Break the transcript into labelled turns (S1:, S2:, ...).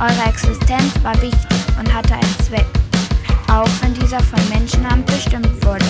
S1: Eure Existenz war wichtig und hatte einen Zweck, auch wenn dieser von Menschenhand bestimmt wurde.